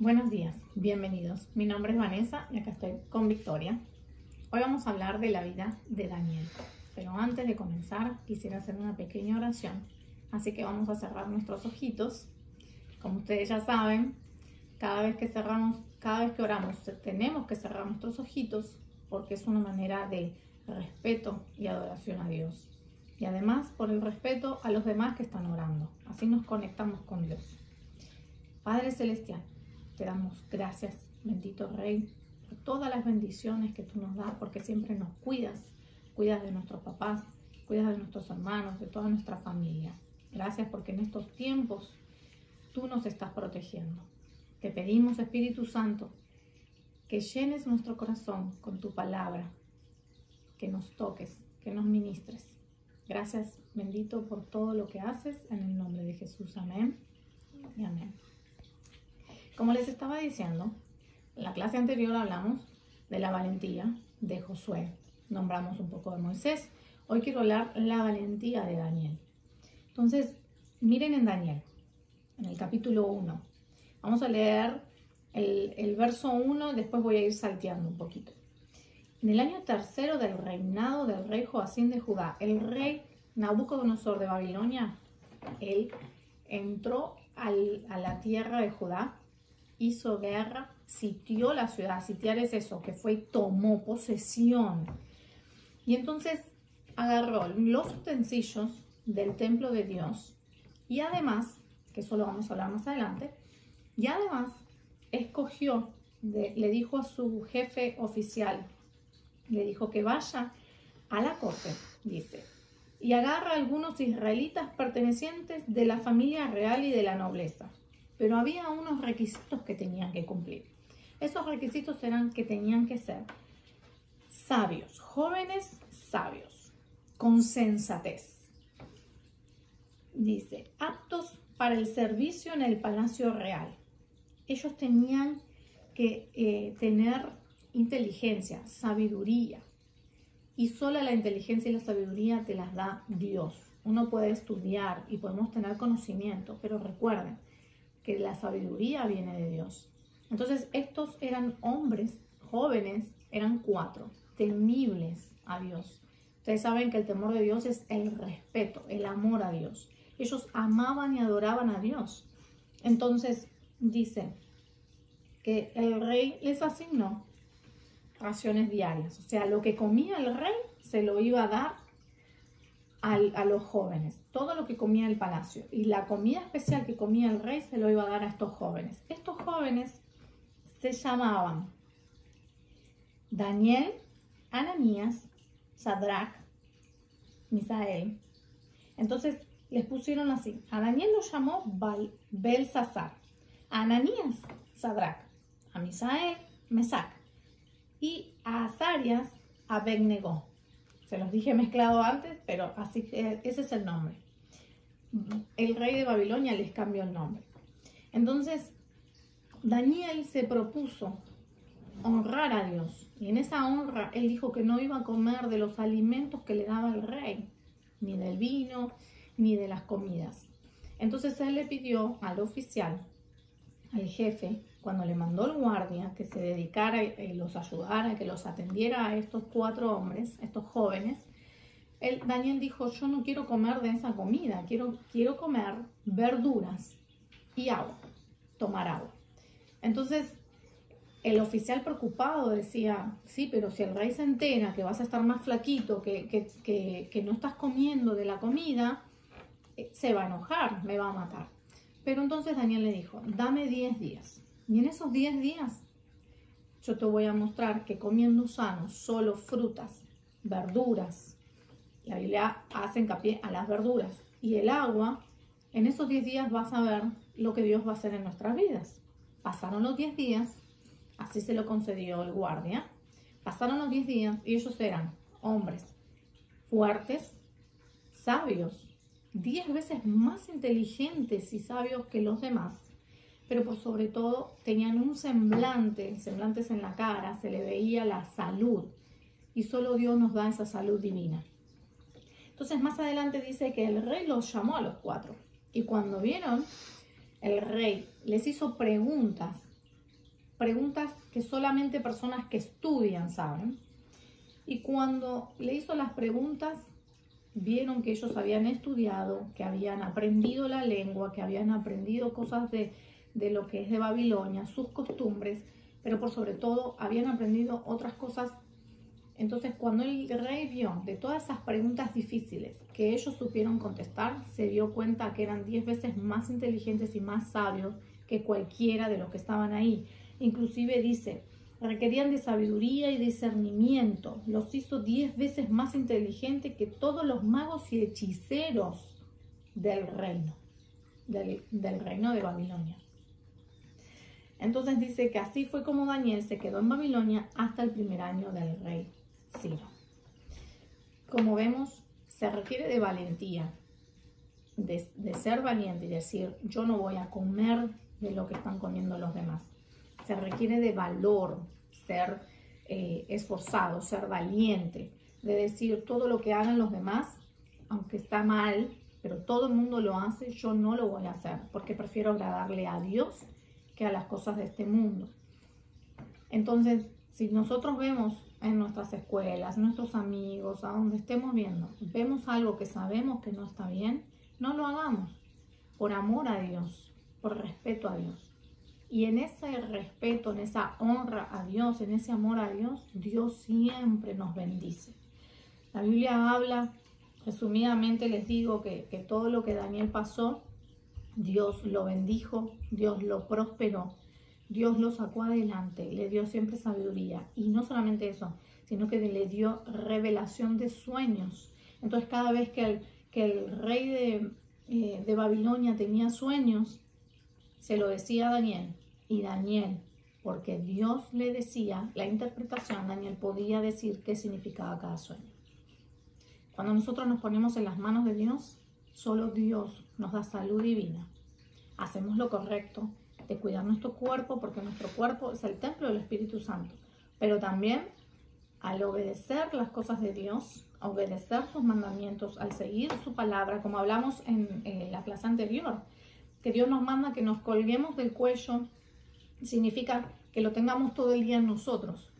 Buenos días, bienvenidos. Mi nombre es Vanessa y acá estoy con Victoria. Hoy vamos a hablar de la vida de Daniel. Pero antes de comenzar, quisiera hacer una pequeña oración. Así que vamos a cerrar nuestros ojitos. Como ustedes ya saben, cada vez que cerramos, cada vez que oramos, tenemos que cerrar nuestros ojitos porque es una manera de respeto y adoración a Dios. Y además por el respeto a los demás que están orando. Así nos conectamos con Dios. Padre Celestial, te damos gracias, bendito Rey, por todas las bendiciones que tú nos das, porque siempre nos cuidas, cuidas de nuestros papás, cuidas de nuestros hermanos, de toda nuestra familia. Gracias porque en estos tiempos tú nos estás protegiendo. Te pedimos, Espíritu Santo, que llenes nuestro corazón con tu palabra, que nos toques, que nos ministres. Gracias, bendito, por todo lo que haces. En el nombre de Jesús. Amén y amén. Como les estaba diciendo, en la clase anterior hablamos de la valentía de Josué. Nombramos un poco de Moisés. Hoy quiero hablar la valentía de Daniel. Entonces, miren en Daniel, en el capítulo 1. Vamos a leer el, verso 1, después voy a ir salteando un poquito. En el año tercero del reinado del rey Joacín de Judá, el rey Nabucodonosor de Babilonia, él entró a la tierra de Judá hizo guerra, sitió la ciudad. Sitiar es eso, que fue y tomó posesión. Y entonces agarró los utensilios del templo de Dios y además, que eso lo vamos a hablar más adelante, y además escogió, le dijo a su jefe oficial, le dijo que vaya a la corte, dice, y agarra algunos israelitas pertenecientes de la familia real y de la nobleza pero había unos requisitos que tenían que cumplir. Esos requisitos eran que tenían que ser sabios, jóvenes sabios, con sensatez. Dice, aptos para el servicio en el palacio real. Ellos tenían que eh, tener inteligencia, sabiduría. Y solo la inteligencia y la sabiduría te las da Dios. Uno puede estudiar y podemos tener conocimiento, pero recuerden, que la sabiduría viene de Dios. Entonces, estos eran hombres jóvenes, eran cuatro, temibles a Dios. Ustedes saben que el temor de Dios es el respeto, el amor a Dios. Ellos amaban y adoraban a Dios. Entonces, dice que el rey les asignó raciones diarias. O sea, lo que comía el rey se lo iba a dar a los jóvenes, todo lo que comía el palacio y la comida especial que comía el rey se lo iba a dar a estos jóvenes. Estos jóvenes se llamaban Daniel, Ananías, Sadrach, Misael. Entonces les pusieron así. A Daniel lo llamó Belsasar, a Ananías, Sadrach, a Misael, Mesac y a Azarias, Abednego. Se los dije mezclado antes, pero así ese es el nombre. El rey de Babilonia les cambió el nombre. Entonces, Daniel se propuso honrar a Dios. Y en esa honra, él dijo que no iba a comer de los alimentos que le daba el rey, ni del vino, ni de las comidas. Entonces él le pidió al oficial, al jefe, cuando le mandó el guardia que se dedicara y los ayudara, que los atendiera a estos cuatro hombres, estos jóvenes, el, Daniel dijo, yo no quiero comer de esa comida, quiero, quiero comer verduras y agua, tomar agua. Entonces, el oficial preocupado decía, sí, pero si el rey se entera que vas a estar más flaquito, que, que, que no estás comiendo de la comida, eh, se va a enojar, me va a matar. Pero entonces Daniel le dijo, dame 10 días. Y en esos 10 días yo te voy a mostrar que comiendo sano, solo frutas, verduras, la Biblia hace hincapié a las verduras y el agua, en esos 10 días vas a ver lo que Dios va a hacer en nuestras vidas. Pasaron los 10 días, así se lo concedió el guardia, pasaron los 10 días y ellos eran hombres fuertes, sabios, 10 veces más inteligentes y sabios que los demás pero por sobre todo tenían un semblante, semblantes en la cara, se le veía la salud y solo Dios nos da esa salud divina. Entonces más adelante dice que el rey los llamó a los cuatro y cuando vieron, el rey les hizo preguntas preguntas que solamente personas que estudian saben. Y cuando le hizo las preguntas, vieron que ellos habían estudiado, que habían aprendido la lengua, que habían aprendido cosas de, de lo que es de Babilonia, sus costumbres, pero por sobre todo habían aprendido otras cosas. Entonces, cuando el rey vio de todas esas preguntas difíciles que ellos supieron contestar, se dio cuenta que eran diez veces más inteligentes y más sabios que cualquiera de los que estaban ahí. Inclusive dice, requerían de sabiduría y discernimiento. Los hizo diez veces más inteligentes que todos los magos y hechiceros del reino, del, reino de Babilonia. Entonces dice que así fue como Daniel se quedó en Babilonia hasta el primer año del rey Ciro. Como vemos, se requiere de valentía, de, ser valiente y decir, yo no voy a comer de lo que están comiendo los demás. Se requiere de valor, ser eh, esforzado, ser valiente, de decir todo lo que hagan los demás, aunque está mal, pero todo el mundo lo hace, yo no lo voy a hacer, porque prefiero agradarle a Dios que a las cosas de este mundo. Entonces, si nosotros vemos en nuestras escuelas, nuestros amigos, a donde estemos viendo, vemos algo que sabemos que no está bien, no lo hagamos por amor a Dios, por respeto a Dios. Y en ese respeto, en esa honra a Dios, en ese amor a Dios, Dios siempre nos bendice. La Biblia habla, resumidamente les digo que, que todo lo que Daniel pasó, Dios lo bendijo, Dios lo prosperó, Dios lo sacó adelante, le dio siempre sabiduría. Y no solamente eso, sino que le dio revelación de sueños. Entonces cada vez que el, que el rey de, eh, de Babilonia tenía sueños, se lo decía a Daniel. Y Daniel, porque Dios le decía la interpretación, Daniel podía decir qué significaba cada sueño. Cuando nosotros nos ponemos en las manos de Dios, solo Dios nos da salud divina. Hacemos lo correcto de cuidar nuestro cuerpo, porque nuestro cuerpo es el templo del Espíritu Santo. Pero también al obedecer las cosas de Dios, obedecer sus mandamientos, al seguir su palabra, como hablamos en eh, la clase anterior, que Dios nos manda que nos colguemos del cuello, significa que lo tengamos todo el día en nosotros,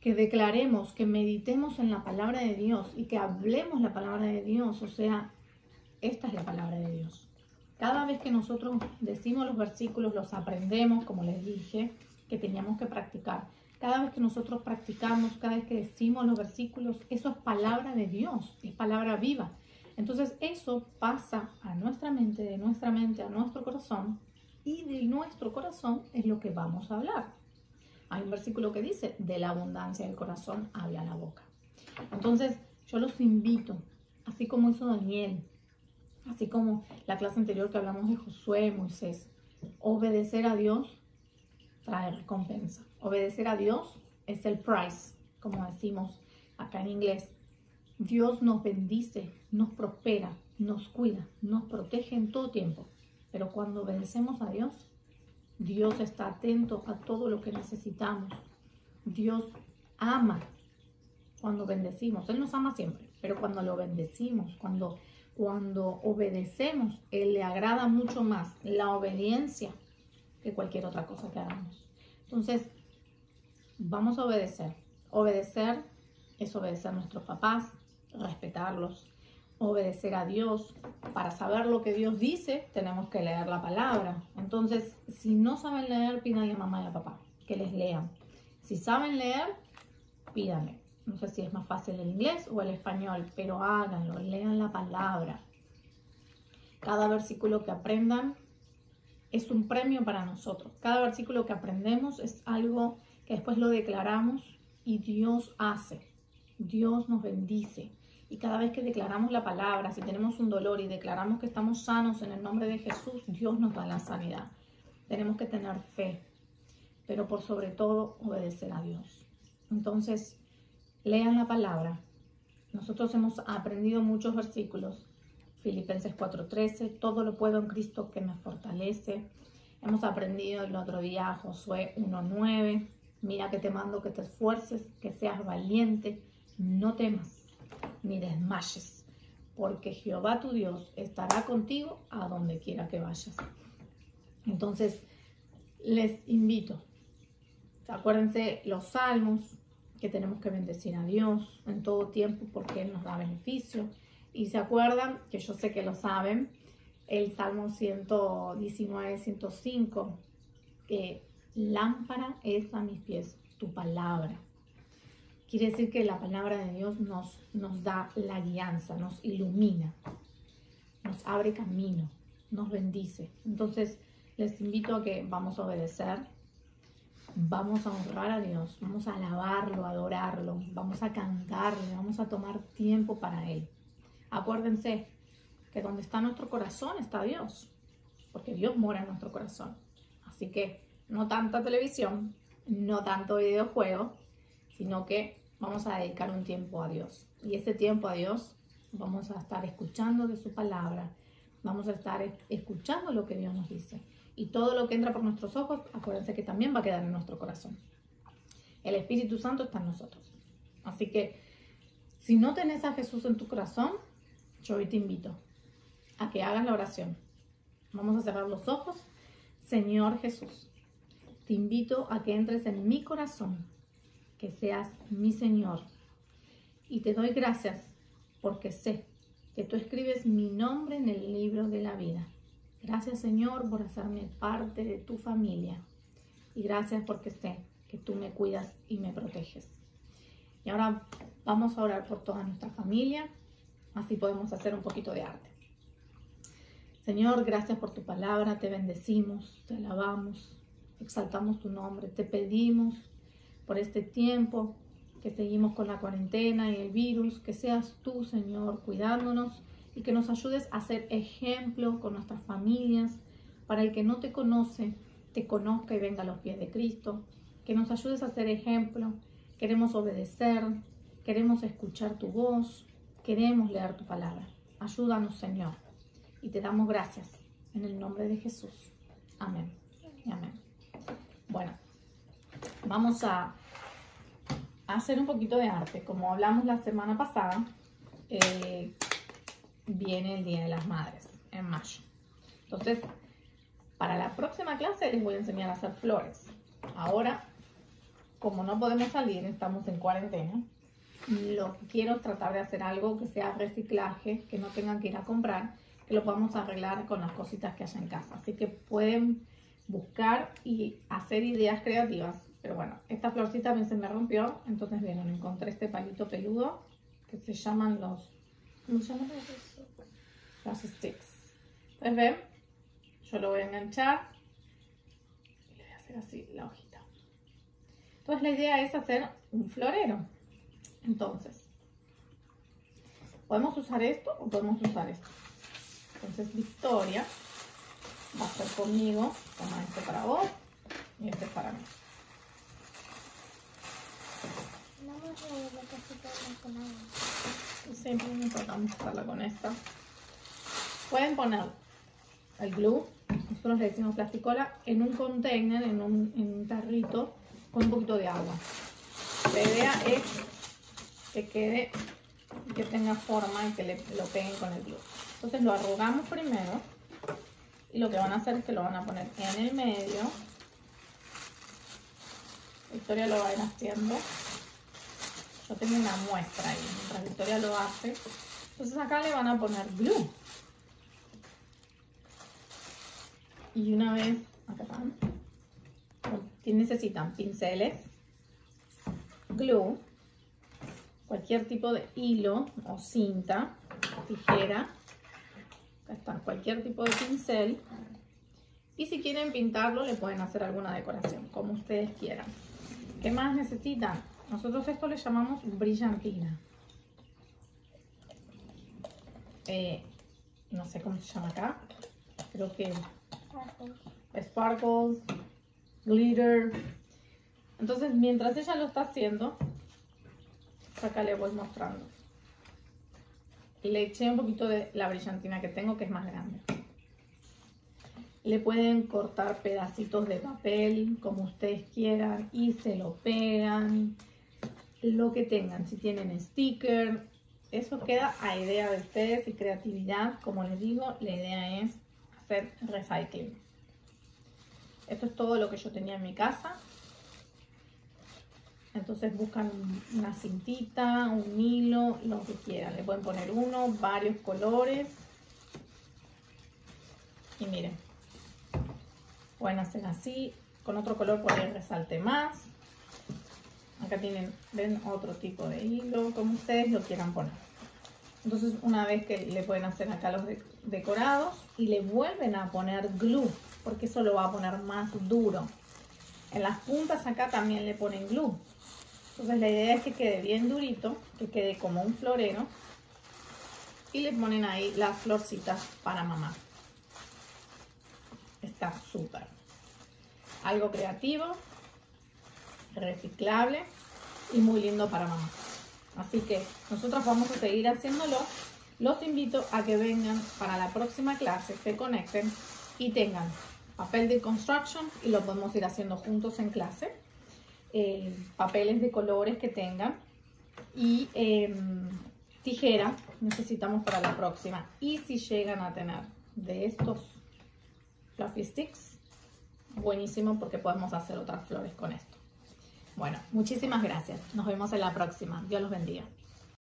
que declaremos, que meditemos en la palabra de Dios y que hablemos la palabra de Dios, o sea, esta es la palabra de Dios. Cada vez que nosotros decimos los versículos, los aprendemos, como les dije, que teníamos que practicar. Cada vez que nosotros practicamos, cada vez que decimos los versículos, eso es palabra de Dios, es palabra viva. Entonces eso pasa a nuestra mente, de nuestra mente a nuestro corazón, y de nuestro corazón es lo que vamos a hablar. Hay un versículo que dice, de la abundancia del corazón habla la boca. Entonces yo los invito, así como hizo Daniel, así como la clase anterior que hablamos de Josué, Moisés, obedecer a Dios trae recompensa. Obedecer a Dios es el price, como decimos acá en inglés. Dios nos bendice, nos prospera, nos cuida, nos protege en todo tiempo. Pero cuando obedecemos a Dios, Dios está atento a todo lo que necesitamos. Dios ama cuando bendecimos. Él nos ama siempre, pero cuando lo bendecimos, cuando cuando obedecemos, Él le agrada mucho más la obediencia que cualquier otra cosa que hagamos. Entonces, vamos a obedecer. Obedecer es obedecer a nuestros papás, respetarlos, obedecer a Dios. Para saber lo que Dios dice, tenemos que leer la palabra. Entonces, si no saben leer, pídanle a mamá y a papá que les lean. Si saben leer, pídanle. No sé si es más fácil el inglés o el español, pero háganlo, lean la palabra. Cada versículo que aprendan es un premio para nosotros. Cada versículo que aprendemos es algo que después lo declaramos y Dios hace. Dios nos bendice. Y cada vez que declaramos la palabra, si tenemos un dolor y declaramos que estamos sanos en el nombre de Jesús, Dios nos da la sanidad. Tenemos que tener fe, pero por sobre todo obedecer a Dios. Entonces, Lean la palabra. Nosotros hemos aprendido muchos versículos. Filipenses 4:13, todo lo puedo en Cristo que me fortalece. Hemos aprendido el otro día Josué 1:9, mira que te mando que te esfuerces, que seas valiente, no temas ni desmayes, porque Jehová tu Dios estará contigo a donde quiera que vayas. Entonces, les invito Acuérdense los salmos, que tenemos que bendecir a Dios en todo tiempo porque Él nos da beneficio. Y se acuerdan, que yo sé que lo saben, el Salmo 119, 105, que lámpara es a mis pies tu palabra. Quiere decir que la palabra de Dios nos, nos da la guianza, nos ilumina, nos abre camino, nos bendice. Entonces, les invito a que vamos a obedecer, vamos a honrar a Dios, vamos a alabarlo, adorarlo, vamos a cantarle, vamos a tomar tiempo para Él. Acuérdense que donde está nuestro corazón está Dios, porque Dios mora en nuestro corazón. Así que no tanta televisión, no tanto videojuego, sino que vamos a dedicar un tiempo a Dios. Y ese tiempo a Dios vamos a estar escuchando de su palabra, vamos a estar escuchando lo que Dios nos dice. Y todo lo que entra por nuestros ojos, acuérdense que también va a quedar en nuestro corazón. El Espíritu Santo está en nosotros. Así que si no tenés a Jesús en tu corazón, yo hoy te invito a que hagas la oración. Vamos a cerrar los ojos. Señor Jesús, te invito a que entres en mi corazón, que seas mi Señor. Y te doy gracias porque sé que tú escribes mi nombre en el libro de la vida. Gracias Señor por hacerme parte de tu familia. Y gracias porque sé que tú me cuidas y me proteges. Y ahora vamos a orar por toda nuestra familia. Así podemos hacer un poquito de arte. Señor, gracias por tu palabra. Te bendecimos, te alabamos, exaltamos tu nombre. Te pedimos por este tiempo que seguimos con la cuarentena y el virus, que seas tú, Señor, cuidándonos y que nos ayudes a ser ejemplo con nuestras familias, para el que no te conoce, te conozca y venga a los pies de Cristo, que nos ayudes a ser ejemplo, queremos obedecer, queremos escuchar tu voz, queremos leer tu palabra. Ayúdanos, Señor, y te damos gracias en el nombre de Jesús. Amén. Amén. Bueno, vamos a hacer un poquito de arte. Como hablamos la semana pasada, eh, viene el Día de las Madres en mayo. Entonces, para la próxima clase les voy a enseñar a hacer flores. Ahora, como no podemos salir, estamos en cuarentena, lo que quiero es tratar de hacer algo que sea reciclaje, que no tengan que ir a comprar, que lo podamos arreglar con las cositas que haya en casa. Así que pueden buscar y hacer ideas creativas. Pero bueno, esta florcita también se me rompió, entonces miren, encontré este palito peludo que se llaman los... Los sticks. Entonces ven, yo lo voy a enganchar y le voy a hacer así la hojita. Entonces la idea es hacer un florero. Entonces, podemos usar esto o podemos usar esto. Entonces Victoria va a hacer conmigo, toma este para vos y este para mí. Siempre con esta. Pueden poner el glue, nosotros le decimos plasticola, en un container, en un, en un tarrito con un poquito de agua. La idea es que quede, que tenga forma y que le, lo peguen con el glue. Entonces lo arrugamos primero y lo que van a hacer es que lo van a poner en el medio. Victoria lo va a ir haciendo. Yo tengo una muestra ahí, mientras Victoria lo hace. Entonces acá le van a poner glue. Y una vez, acá están, necesitan pinceles, glue, cualquier tipo de hilo o cinta, tijera, acá está, cualquier tipo de pincel. Y si quieren pintarlo, le pueden hacer alguna decoración, como ustedes quieran. ¿Qué más necesitan? Nosotros esto le llamamos brillantina. Eh, no sé cómo se llama acá. Creo que sparkles, glitter. Entonces, mientras ella lo está haciendo, acá le voy mostrando. Le eché un poquito de la brillantina que tengo, que es más grande. Le pueden cortar pedacitos de papel, como ustedes quieran, y se lo pegan. Lo que tengan, si tienen sticker, eso queda a idea de ustedes y creatividad. Como les digo, la idea es hacer recycling. Esto es todo lo que yo tenía en mi casa. Entonces buscan una cintita, un hilo, lo que quieran. Le pueden poner uno, varios colores. Y miren, pueden hacer así, con otro color ahí resalte más. Acá tienen, otro tipo de hilo, como ustedes lo quieran poner. Entonces una vez que le pueden hacer acá los decorados y le vuelven a poner glue, porque eso lo va a poner más duro. En las puntas acá también le ponen glue. Entonces la idea es que quede bien durito, que quede como un florero. Y le ponen ahí las florcitas para mamá. Está súper. Algo creativo, reciclable y muy lindo para mamá. Así que nosotros vamos a seguir haciéndolo. Los invito a que vengan para la próxima clase, se conecten y tengan papel de construction y lo podemos ir haciendo juntos en clase. Eh, papeles de colores que tengan y em, tijera necesitamos para la próxima. Y si llegan a tener de estos fluffy sticks, buenísimo porque podemos hacer otras flores con esto. Bueno, muchísimas gracias. Nos vemos en la próxima. Dios los bendiga.